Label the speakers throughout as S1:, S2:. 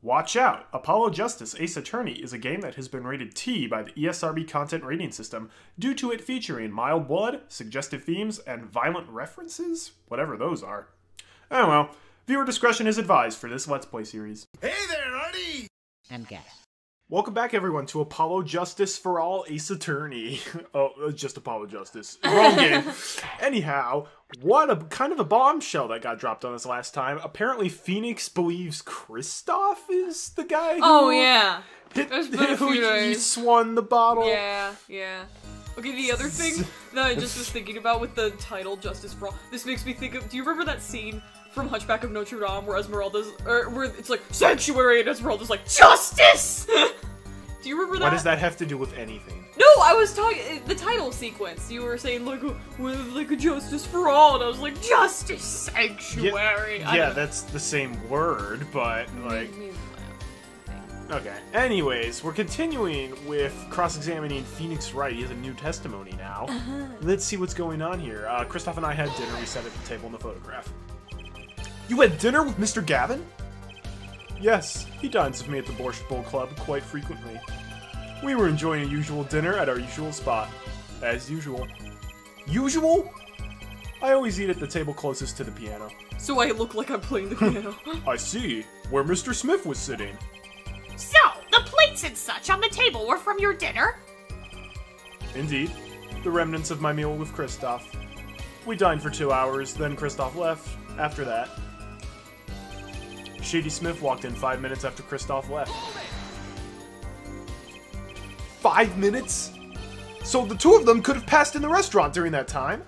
S1: Watch out! Apollo Justice Ace Attorney is a game that has been rated T by the ESRB content rating system due to it featuring mild blood, suggestive themes, and violent references? Whatever those are. Oh well, viewer discretion is advised for this Let's Play series.
S2: Hey there, Arty!
S3: and gas.
S1: Welcome back, everyone, to Apollo Justice for All Ace Attorney. oh, uh, just Apollo Justice. Wrong game. Anyhow, what a kind of a bombshell that got dropped on us last time. Apparently, Phoenix believes Kristoph is the guy who
S4: Oh yeah,
S1: hit,
S4: There's been a
S1: who he swung the bottle.
S4: yeah, yeah. Okay, the other thing that I just was thinking about with the title "Justice for All," this makes me think of. Do you remember that scene from Hunchback of Notre Dame where Esmeralda's, or where it's like sanctuary and Esmeralda's like justice? Do you remember that?
S1: What does that have to do with anything?
S4: No, I was talking the title sequence. You were saying like, with like a justice for all, and I was like, justice sanctuary. I
S1: yeah, that's the same word, but like. Okay. Anyways, we're continuing with cross-examining Phoenix Wright. He has a new testimony now.
S4: Uh-huh.
S1: Let's see what's going on here. Uh, Kristoph and I had dinner. We sat at the table in the photograph. You had dinner with Mr. Gavin? Yes, he dines with me at the Borscht Bowl Club quite frequently. We were enjoying a usual dinner at our usual spot. As usual. Usual? I always eat at the table closest to the piano.
S4: So I look like I'm playing the piano.
S1: I see. Where Mr. Smith was sitting.
S5: So, the plates and such on the table were from your dinner?
S1: Indeed, the remnants of my meal with Kristoph. We dined for two hours, then Kristoph left. After that, Shadi Smith walked in five minutes after Kristoph left. Five minutes? So the two of them could have passed in the restaurant during that time?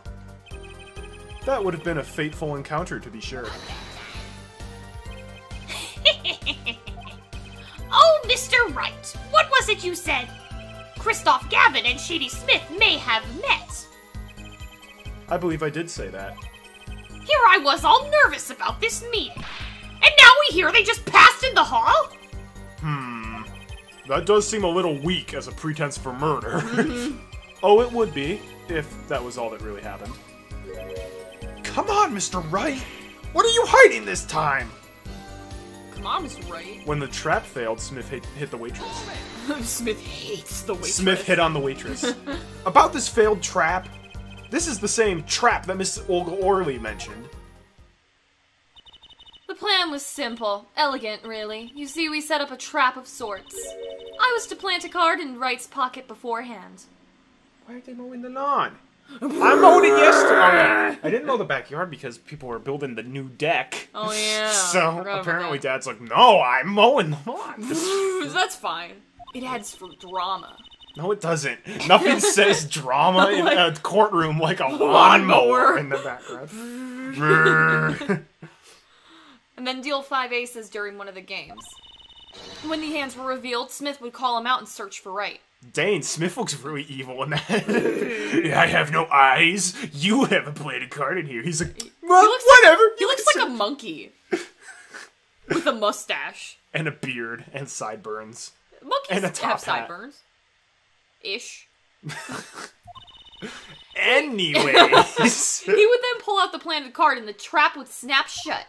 S1: That would have been a fateful encounter, to be sure.
S5: Oh, Mr. Wright, what was it you said? Kristoph Gavin and Shadi Smith may have met.
S1: I believe I did say that.
S5: Here I was all nervous about this meeting. And now we hear they just passed in the hall?
S1: Hmm. That does seem a little weak as a pretense for murder. oh, it would be, if that was all that really happened. Come on, Mr. Wright! What are you hiding this time?
S4: Come on, Mr. Wright.
S1: When the trap failed, Smith hit, hit the waitress.
S4: Smith hates the waitress.
S1: Smith hit on the waitress. About this failed trap, this is the same trap that Miss Olga Orly mentioned.
S6: The plan was simple, elegant, really. You see, we set up a trap of sorts. I was to plant a card in Wright's pocket beforehand.
S1: Why are they mowing the lawn? I mowed it yesterday. I didn't mow the backyard because people were building the new deck.
S4: Oh yeah.
S1: So apparently. Dad's like, "No, I'm mowing the lawn."
S4: That's fine. It adds for drama.
S1: no, it doesn't. Nothing says drama in a courtroom like a lawnmower
S4: Lawnmower.
S1: in the background.
S6: And then deal five aces during one of the games. When the hands were revealed, Smith would call him out and search for Wright.
S1: Dane Smith looks really evil in that. I have no eyes. You haven't played a card in here. He's like, well,
S4: looks like-
S1: whatever.
S4: He looks like a monkey with a mustache.
S1: and a beard and sideburns.
S4: Monkeys
S1: And a top
S4: have
S1: hat.
S4: sideburns. Ish.
S1: Anyways,
S6: He would then pull out the planted card and the trap would snap shut.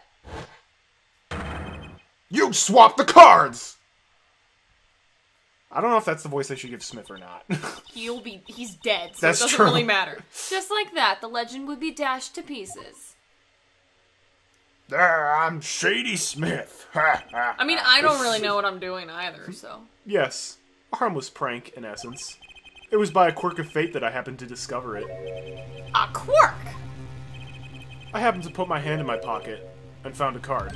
S1: You swap the cards. I don't know if that's the voice I should give Smith or not.
S4: He'll be. He's dead, so
S1: That's
S4: it doesn't
S1: true.
S4: really matter.
S6: Just like that, the legend would be dashed to pieces.
S1: there, I'm Shadi Smith. Ha, ha,
S4: I mean. I don't really know what I'm doing either, so.
S1: Yes, a harmless prank in essence. It was by a quirk of fate that I happened to discover it.
S5: A quirk.
S1: I happened to put my hand in my pocket and found a card.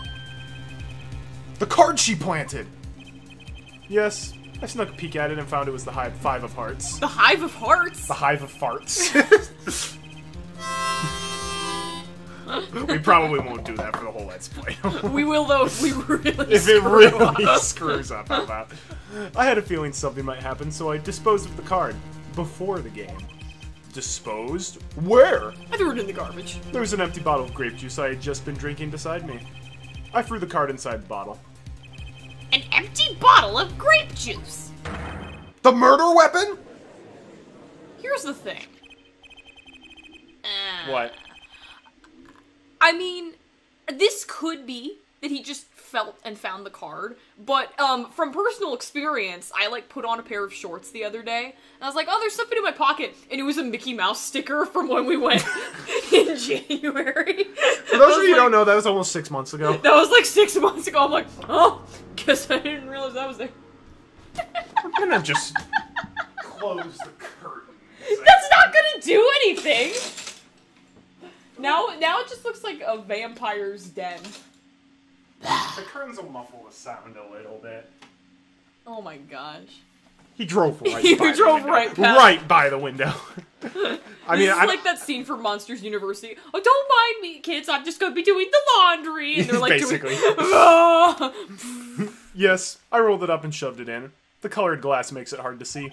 S1: The card she planted! Yes, I snuck a peek at it and found it was the hive five of hearts.
S4: The Hive of Hearts?
S1: The hive of farts. we probably won't do that for the whole Let's Play.
S4: We will, though, if we really
S1: if it really
S4: up.
S1: screws up, how about? I had a feeling something might happen, so I disposed of the card before the game. Disposed? Where?
S4: I threw it in the garbage.
S1: There was an empty bottle of grape juice I had just been drinking beside me. I threw the card inside the bottle.
S5: An empty bottle of grape juice.
S1: The murder weapon?
S4: Here's the thing. Uh,
S1: What?
S4: I mean, this could be that he just felt and found the card. But um, from personal experience, I like put on a pair of shorts the other day, and I was like, "Oh, there's something in my pocket," and it was a Mickey Mouse sticker from when we went in January.
S1: For those of you who don't know, that was almost six months ago.
S4: that was like six months ago. I'm like, oh, guess I didn't realize that was there.
S1: I'm gonna just close the curtain.
S4: That's not gonna do anything. Now, now it just looks like a vampire's den.
S1: The curtains will muffle the sound a little bit.
S4: Oh my gosh.
S1: He drove right.
S4: You
S1: by the
S4: drove
S1: window.
S4: right past-
S1: right by the window. I mean,
S4: this is
S1: I,
S4: like that scene from Monsters University. Oh, don't mind me, kids. I'm just gonna be doing the laundry. And they're like,
S1: Basically.
S4: doing,
S1: yes, I rolled it up and shoved it in. The colored glass makes it hard to see.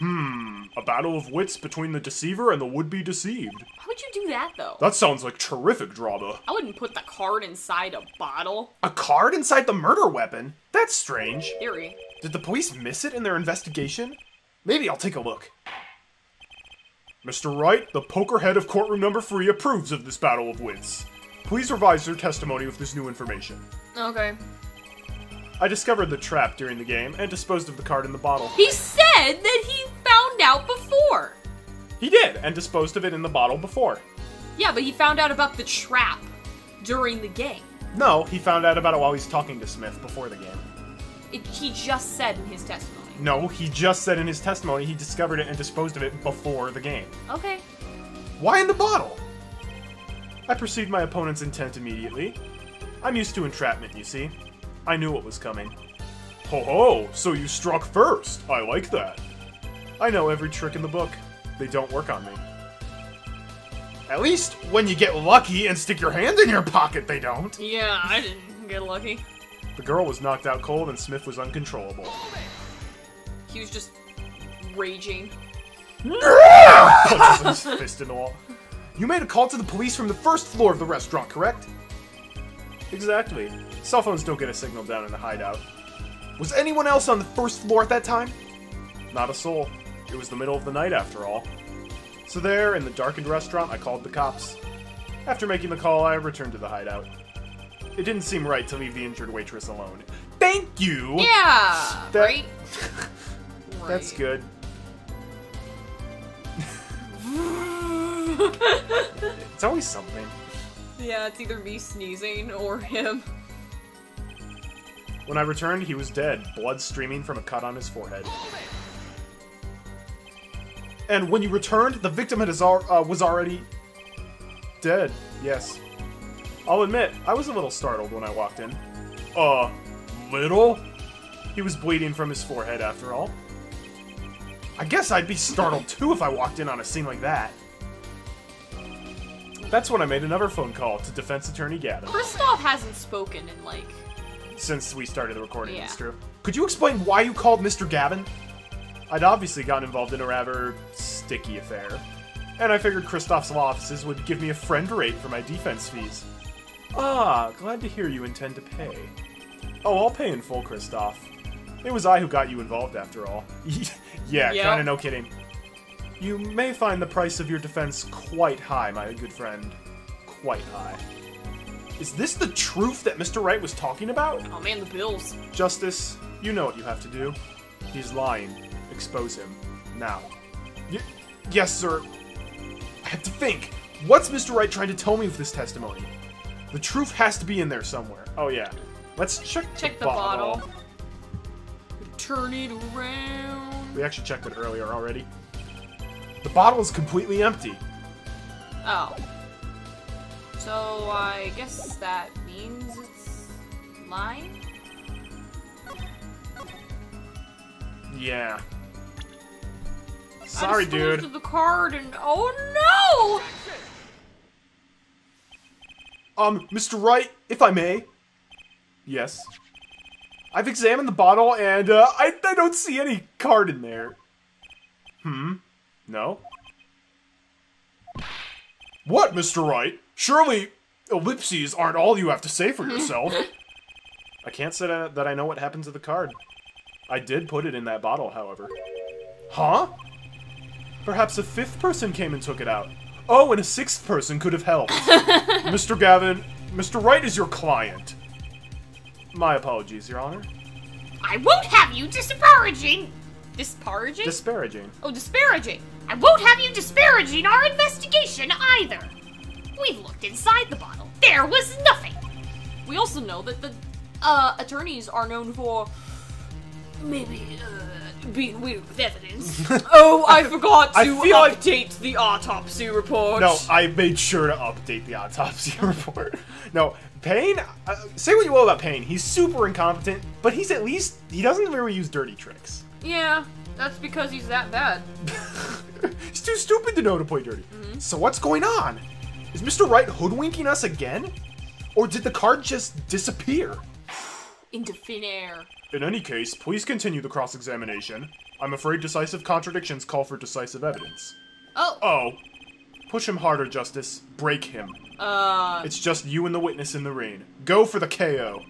S1: Hmm, a battle of wits between the deceiver and the would-be deceived.
S4: How would you do that though?
S1: That sounds like terrific drama.
S4: I wouldn't put the card inside a bottle.
S1: A card inside the murder weapon? That's strange.
S4: Theory.
S1: Did the police miss it in their investigation? Maybe I'll take a look. Mr. Wright, the poker head of courtroom number three approves of this battle of wits. Please revise your testimony with this new information.
S4: Okay.
S1: I discovered the trap during the game and disposed of the card in the bottle.
S4: He said that he found out before.
S1: He did, and disposed of it in the bottle before.
S4: Yeah, but he found out about the trap during the game.
S1: No, he found out about it while he's talking to Smith before the game.
S4: It, he just said in his testimony.
S1: No, he just said in his testimony he discovered it and disposed of it before the game.
S4: Okay.
S1: Why in the bottle? I perceived my opponent's intent immediately. I'm used to entrapment, you see. I knew what was coming. Ho ho, so you struck first. I like that. I know every trick in the book. They don't work on me. At least when you get lucky and stick your hand in your pocket, they don't.
S4: Yeah, I didn't get lucky.
S1: The girl was knocked out cold and Smith was uncontrollable.
S4: He was just raging.
S1: Punches his fist in the wall. You made a call to the police from the first floor of the restaurant, correct? Exactly. Cell phones don't get a signal down in the hideout. Was anyone else on the first floor at that time? Not a soul. It was the middle of the night after all. So there, in the darkened restaurant, I called the cops. After making the call, I returned to the hideout. It didn't seem right to leave the injured waitress alone. Thank you!
S4: Yeah,
S1: That-
S4: right?
S1: That's good. It's always something.
S4: Yeah, it's either me sneezing or him.
S1: When I returned, he was dead, blood streaming from a cut on his forehead. And when you returned, the victim had uh, was already dead. Yes. I'll admit, I was a little startled when I walked in. Uh, little? He was bleeding from his forehead after all. I guess I'd be startled too if I walked in on a scene like that. That's when I made another phone call to defense attorney Gavin.
S4: Kristoph hasn't spoken in like.
S1: Since we started the recording,
S4: Yeah.
S1: it's true. Could you explain why you called Mr. Gavin? I'd obviously gotten involved in a rather sticky affair, and I figured Kristoph's law offices would give me a friend rate for my defense fees. Ah, glad to hear you intend to pay. Oh, I'll pay in full, Kristoph. It was I who got you involved after all. yeah,
S4: Yeah.
S1: kinda no kidding. You may find the price of your defense quite high, my good friend. Quite high. Is this the truth that Mr. Wright was talking about?
S4: Oh man, the bills.
S1: Justice, you know what you have to do. He's lying. Expose him. Now. Y- yes, sir. I have to think. What's Mr. Wright trying to tell me with this testimony? The truth has to be in there somewhere. Oh, yeah. Let's check,
S4: Check the bottle. Turn it around.
S1: We actually checked it earlier already. The bottle is completely empty.
S4: Oh. So I guess that means it's mine?
S1: Yeah.
S4: I
S1: Sorry,
S4: disposed
S1: dude.
S4: of the card and oh no!
S1: Um, Mr. Wright, if I may. Yes. I've examined the bottle and uh, I, I don't see any card in there. Hmm? No? What, Mr. Wright? Surely ellipses aren't all you have to say for yourself. I can't say that I know what happened to the card. I did put it in that bottle, however. Huh? Perhaps a fifth person came and took it out. Oh, and a sixth person could have helped. Mr. Gavin, Mr. Wright is your client. My apologies, Your Honor.
S7: I won't have you disparaging.
S4: Disparaging?
S1: Disparaging.
S7: Oh, disparaging. I won't have you disparaging our investigation either. We've looked inside the bottle. There was nothing.
S4: we also know that the uh, attorneys are known for maybe uh, being weird with evidence.
S8: Oh, I forgot to
S1: I feel like-
S8: update the autopsy report.
S1: No, I made sure to update the autopsy report. No, Payne, uh, say what you will about Payne, he's super incompetent, but he's at least, he doesn't really use dirty tricks.
S8: yeah, that's because he's that bad.
S1: he's too stupid to know to play dirty. So what's going on? Is Mr. Wright hoodwinking us again? Or did the card just disappear?
S4: Into thin air.
S1: In any case, please continue the cross-examination. I'm afraid decisive contradictions call for decisive evidence.
S4: Oh,
S1: Oh. Push him harder, Justice. Break him.
S8: Uh,
S1: It's just you and the witness in the ring. Go for the KO.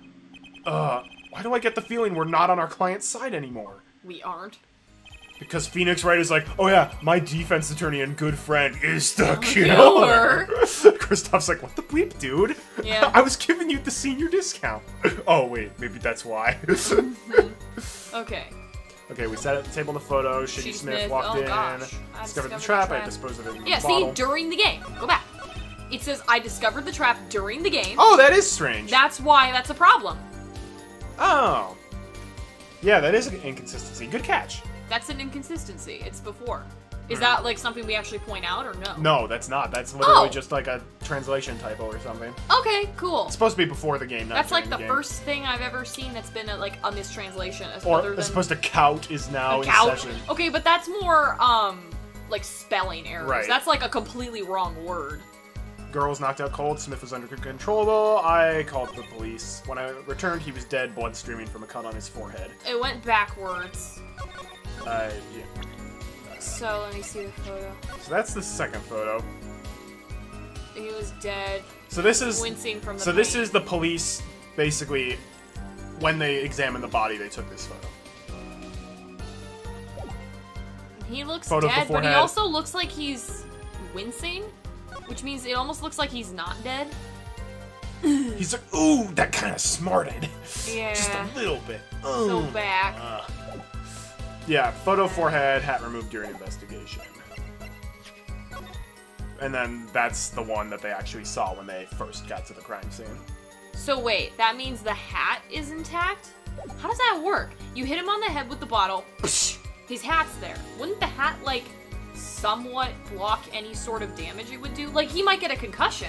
S1: Uh, why do I get the feeling we're not on our client's side anymore?
S8: we aren't.
S1: Because Phoenix Wright is like, oh yeah, my defense attorney and good friend is the
S4: killer."
S1: Kristoph's like, what the bleep, dude?
S8: Yeah.
S1: I was giving you the senior discount. oh wait, maybe that's why. Mm-hmm.
S8: Okay.
S1: okay, we sat at the table in the photo. Shitty Smith,
S8: Smith,
S1: walked
S8: oh
S1: in, discovered the
S8: discovered the
S1: trap. I disposed of it in
S4: yeah,
S1: the
S4: see,
S1: bottle.
S4: during the game. Go back. It says, I discovered the trap during the game.
S1: oh, that is strange.
S4: That's why that's a problem.
S1: oh. Yeah, that is an inconsistency. Good catch.
S4: That's an inconsistency. It's before. Is
S1: Mhm.
S4: that like something we actually point out or no?
S1: No, that's not. That's literally
S4: Oh.
S1: just like a translation typo or something.
S4: Okay, cool.
S1: It's supposed to be before the game, not
S4: That's like
S1: during
S4: the
S1: game.
S4: first thing I've ever seen that's been a, like a mistranslation. As
S1: Or
S4: other
S1: it's supposed to count is now in
S4: Gout.
S1: session.
S4: Okay, but that's more um like spelling errors.
S1: Right.
S4: That's like a completely wrong word.
S1: Girls knocked out cold. Smith was under control. Though. I called the police. When I returned, he was dead, blood streaming from a cut on his forehead.
S4: It went backwards.
S1: Uh, yeah.
S4: So let me see the photo.
S1: So that's the second photo.
S4: He was dead,
S1: So this is
S4: wincing from the
S1: so this is the police basically when they examined the body, they took this photo.
S4: He looks
S1: Photo
S4: dead, but he also looks like he's wincing, which means it almost looks like he's not dead.
S1: He's like, ooh, that kind of smarted.
S4: Yeah.
S1: Just a little bit.
S4: So
S1: Ooh.
S4: back.
S1: Uh, yeah, photo forehead, hat removed during investigation. And then that's the one that they actually saw when they first got to the crime scene.
S4: So wait, that means the hat is intact? How does that work? You hit him on the head with the bottle, his hat's there. Wouldn't the hat like somewhat block any sort of damage it would do? Like he might get a concussion,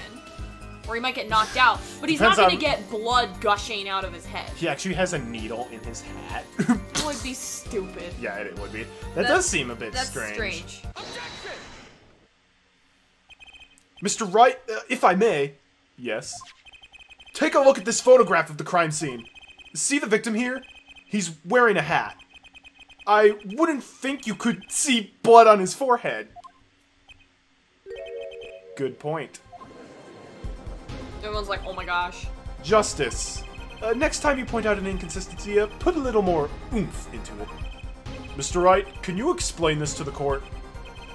S4: or he might get knocked out, but he's
S1: Depends
S4: not gonna
S1: on-
S4: get blood gushing out of his head.
S1: He actually has a needle in his hat.
S4: That would be stupid.
S1: yeah, it would be. That
S4: That's-
S1: does seem a bit
S4: That's
S1: strange.
S4: strange.
S1: Mr. Wright, uh, if I may. Yes. Take a look at this photograph of the crime scene. See the victim here? He's wearing a hat. I wouldn't think you could see blood on his forehead. Good point.
S4: Everyone's like, oh my gosh.
S1: Justice. Uh, next time you point out an inconsistency, uh, put a little more oomph into it. Mr. Wright, can you explain this to the court?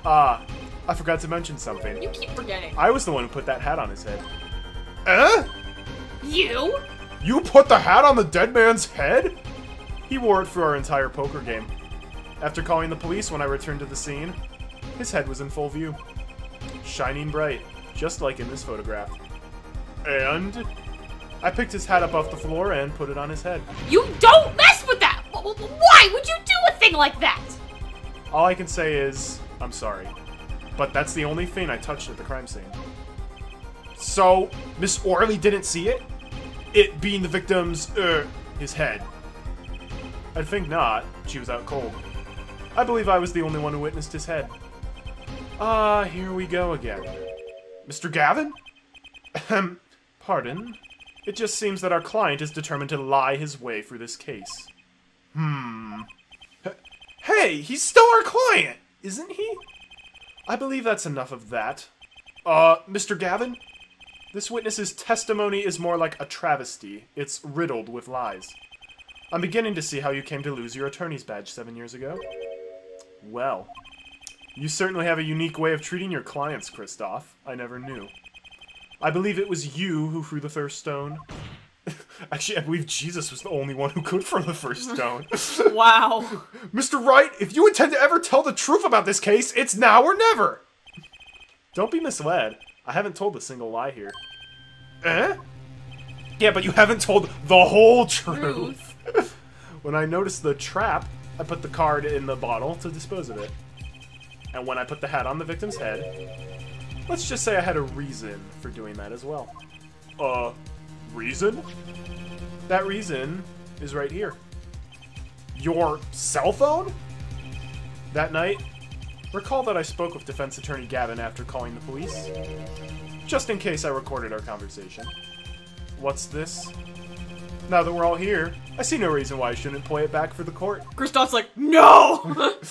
S1: Ah, I forgot to mention something.
S4: You keep forgetting.
S1: I was the one who put that hat on his head. Eh?
S7: You?
S1: You put the hat on the dead man's head? He wore it for our entire poker game. After calling the police when I returned to the scene, his head was in full view. Shining bright, just like in this photograph. And I picked his hat up off the floor and put it on his head.
S7: You don't mess with that! Wh- wh- Why would you do a thing like that?
S1: All I can say is, I'm sorry. But that's the only thing I touched at the crime scene. So, Miss Orly didn't see it? It being the victim's, uh, his head. I'd think not. She was out cold. I believe I was the only one who witnessed his head. Ah, here we go again. Mr. Gavin? Ahem, pardon. It just seems that our client is determined to lie his way through this case. Hmm. Hey, he's still our client, isn't he? I believe that's enough of that. Uh, Mr. Gavin? This witness's testimony is more like a travesty. It's riddled with lies. I'm beginning to see how you came to lose your attorney's badge seven years ago. Well, you certainly have a unique way of treating your clients, Kristoph. I never knew. I believe it was you who threw the first stone. Actually, I believe Jesus was the only one who could throw the first stone.
S4: Wow.
S1: Mr. Wright, if you intend to ever tell the truth about this case, it's now or never. Don't be misled. I haven't told a single lie here. Eh? Yeah, but you haven't told the whole truth. when I noticed the trap, I put the card in the bottle to dispose of it. And when I put the hat on the victim's head, let's just say I had a reason for doing that as well. Uh, reason? That reason is right here. Your cell phone? That night, recall that I spoke with defense attorney Gavin after calling the police. Just in case I recorded our conversation. What's this? Now that we're all here, I see no reason why I shouldn't play it back for the court.
S4: Kristoph's like, no!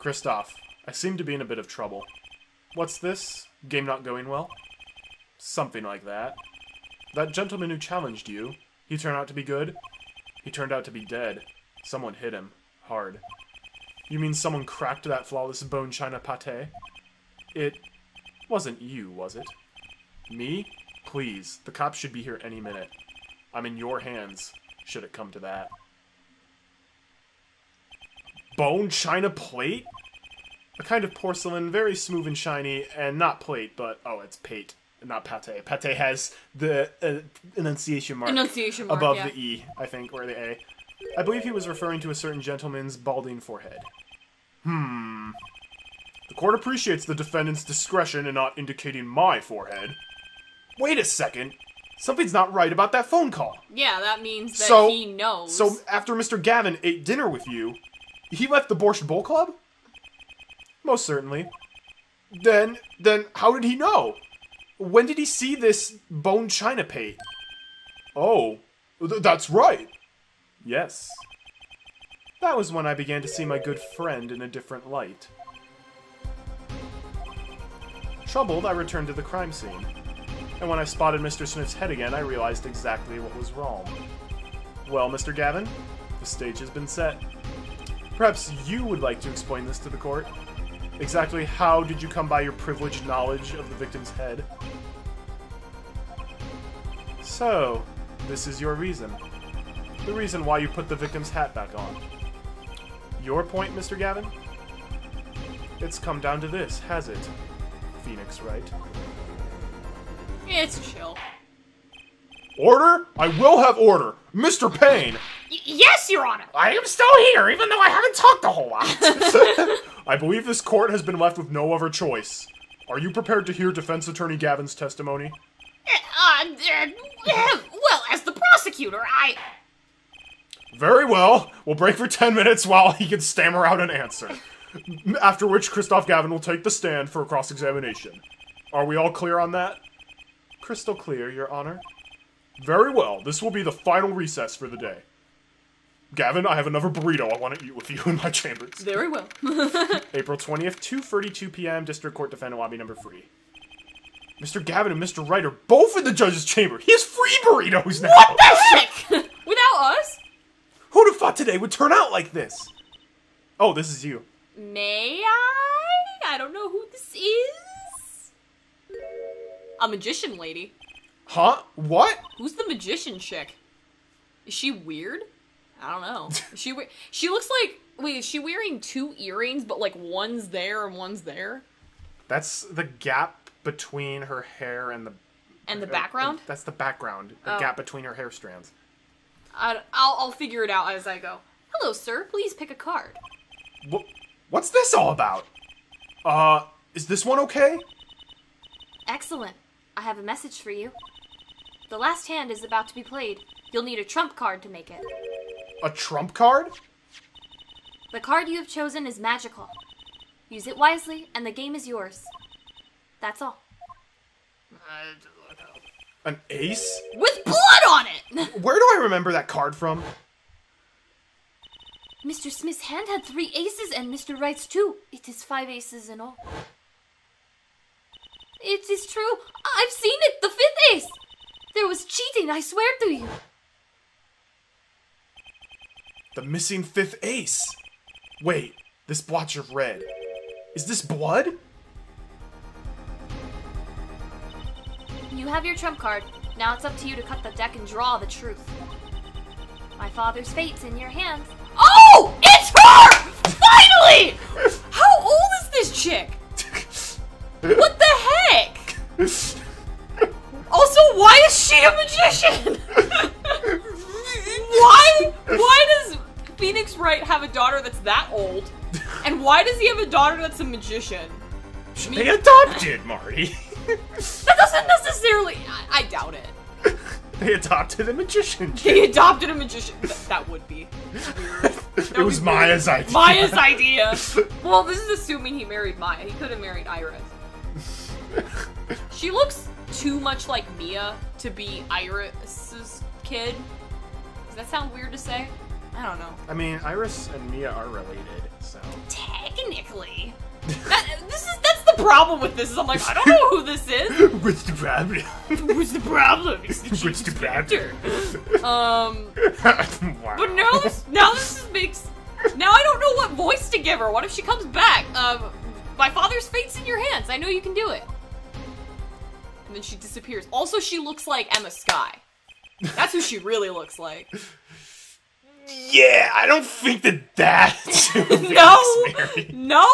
S1: Kristoph, I seem to be in a bit of trouble. What's this? Game not going well? Something like that. That gentleman who challenged you, he turned out to be good? He turned out to be dead. Someone hit him. Hard. You mean someone cracked that flawless bone china pate? It wasn't you, was it? Me? Please, the cops should be here any minute. I'm in your hands, should it come to that. Bone china plate? A kind of porcelain, very smooth and shiny, and not plate, but oh, it's pate, not pate. Pate has the uh, enunciation mark
S4: Enunciation mark,
S1: above
S4: yeah.
S1: the E, I think, or the A. I believe he was referring to a certain gentleman's balding forehead. Hmm. The court appreciates the defendant's discretion in not indicating my forehead. Wait a second. Something's not right about that phone call.
S6: Yeah, that means that
S1: So-
S6: he knows.
S1: So after Mr. Gavin ate dinner with you, he left the Borscht Bowl Club? Most certainly. Then, then how did he know? When did he see this bone china pate? Oh, th- that's right. Yes. That was when I began to see my good friend in a different light. Troubled, I returned to the crime scene. And when I spotted Mr. Smith's head again, I realized exactly what was wrong. Well, Mr. Gavin, the stage has been set. Perhaps you would like to explain this to the court? Exactly how did you come by your privileged knowledge of the victim's head? So, this is your reason. The reason why you put the victim's hat back on. Your point, Mr. Gavin? It's come down to this, has it? Phoenix, right?
S6: it's chill.
S1: Order? I will have order! Mr. Payne!
S5: Y- yes, Your Honor.
S1: I am still here, even though I haven't talked a whole lot. I believe this court has been left with no other choice. Are you prepared to hear defense attorney Gavin's testimony?
S5: Uh, uh, uh, well, as the prosecutor, I.
S1: Very well. We'll break for 10 minutes while he can stammer out an answer. After which, Kristoph Gavin will take the stand for a cross examination. Are we all clear on that? Crystal clear, Your Honor. Very well. This will be the final recess for the day. Gavin, I have another burrito I want to eat with you in my chambers.
S4: Very well.
S1: April 20th, 2.32 p.m., District Court Defendant Lobby number 3. Mr. Gavin and Mr. Wright are both in the judge's chamber. He has free burritos now. What the heck?
S4: Without us?
S1: Who'd have thought today would turn out like this? Oh, this is you.
S6: May I? I don't know who this is. A magician lady.
S1: Huh? What?
S6: Who's the magician chick? Is she weird? I don't know. She we- she looks like wait, is she wearing two earrings but like one's there and one's there?
S1: That's the gap between her hair and the.
S6: And the background?
S1: That's the background. The
S6: Oh.
S1: gap between her hair strands.
S6: I, I'll I'll figure it out as I go. Hello, sir. Please pick a card.
S1: What? What's this all about? Uh, is this one okay?
S2: Excellent. I have a message for you. The last hand is about to be played. You'll need a trump card to make it.
S1: A trump card?
S2: The card you have chosen is magical. Use it wisely, and the game is yours. That's all.
S1: An ace?
S6: With blood on it.
S1: Where do I remember that card from?
S2: Mr. Smith's hand had three aces, and Mr. Wright's two. It is five aces in all. It is true. I've seen it. The fifth ace. There was cheating. I swear to you.
S1: The missing fifth ace. Wait, this blotch of red. Is this blood?
S2: You have your trump card. Now it's up to you to cut the deck and draw the truth. My father's fate's in your hands.
S4: Oh! It's her! Finally! How old is this chick? What the heck? Also, why is she a magician? why? Why does Phoenix Wright have a daughter that's that old? And why does he have a daughter that's a magician?
S1: They adopted Marty.
S4: That doesn't necessarily. I, I doubt it.
S1: they adopted a magician.
S4: He adopted a magician. Th- that would be.
S1: it was Maya's idea.
S4: Maya's idea. Well, this is assuming he married Maya. He could have married Iris. She looks too much like Mia to be Iris's kid. Does that sound weird to say? I don't know.
S1: I mean, Iris and Mia are related, so.
S4: Technically. That, this is that's the problem with this. Is I'm like I don't know who this is.
S1: What's the problem?
S4: What's the problem? It's the
S1: What's the problem?
S4: Um,
S1: wow.
S4: but now this now this makes now I don't know what voice to give her. What if she comes back? Um, my father's fate's in your hands. I know you can do it. And then she disappears. Also, she looks like Ema Skye. That's who she really looks like.
S1: Yeah, I don't think that that's
S4: No, no.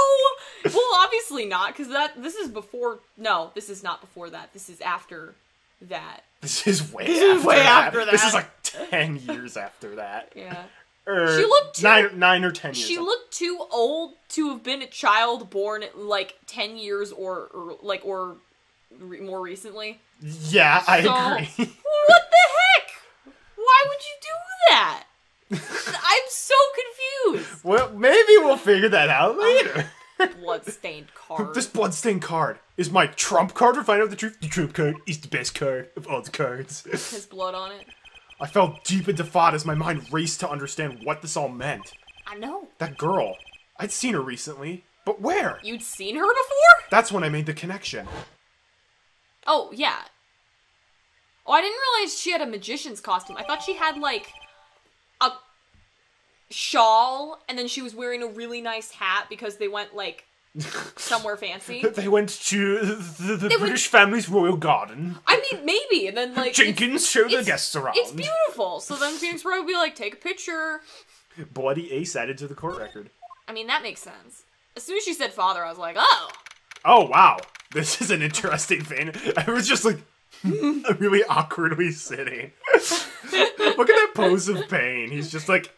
S4: Well, obviously not, because that this is before. No, this is not before that. This is after that.
S1: This is way
S4: This is
S1: after
S4: way
S1: that.
S4: after
S1: This is like 10 years after that.
S4: Yeah.
S1: Or
S4: She looked too-
S1: nine, nine or 10 years.
S4: She looked too old to have been a child born like ten years or, or like or re- more recently.
S1: Yeah, I
S4: So-
S1: agree.
S4: What the heck? Why would you do that? I'm so confused.
S1: well, maybe we'll figure that out later.
S4: Bloodstained card.
S1: this bloodstained card is my trump card to find out the truth. The trump card is the best card of all the cards.
S4: has blood on it.
S1: I fell deep into thought as my mind raced to understand what this all meant.
S2: I know.
S1: That girl. I'd seen her recently, but where?
S4: You'd seen her before?
S1: That's when I made the connection.
S4: Oh yeah. Oh, I didn't realize she had a magician's costume. I thought she had like shawl, and then she was wearing a really nice hat because they went like somewhere fancy.
S1: They went to the, the
S4: went-
S1: British family's royal garden.
S4: I mean, maybe, and then like
S1: Jenkins showed the guests around.
S4: It's beautiful. So then Phoenix Wright would be like, take a picture.
S1: Bloody ace added to the court record.
S4: I mean, that makes sense. As soon as she said father, I was like, oh.
S1: Oh wow, this is an interesting thing. I was just like really awkwardly sitting. Look at that pose of pain. He's just like, "Ugh.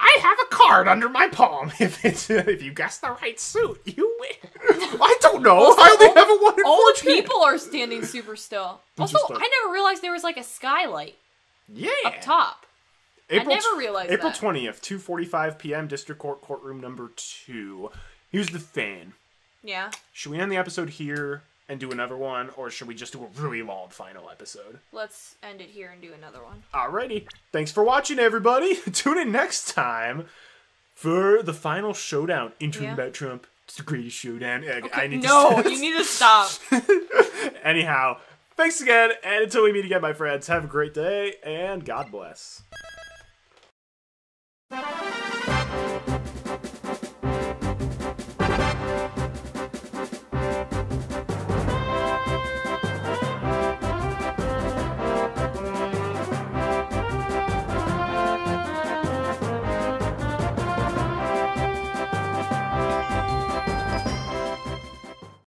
S1: I have a card under my palm. If it's if you guess the right suit, you win. I don't know. I only have a one in
S4: All the people are standing super still. Also, I never realized there was like a skylight
S1: Yeah.
S4: up top.
S1: April
S4: never realized
S1: April twentieth, two forty-five p.m. District Court courtroom number two. Here's the fan.
S4: Yeah.
S1: Should we end the episode here and do another one, or should we just do a really long final episode?
S4: Let's end it here and do another one.
S1: Alrighty. Thanks for watching, everybody. Tune in next time for the final showdown. Interim
S4: Yeah.
S1: about Trump. It's the greatest showdown. I- I need to.
S4: no, you need to stop.
S1: Anyhow, thanks again, and until we meet again, my friends, have a great day, and God bless.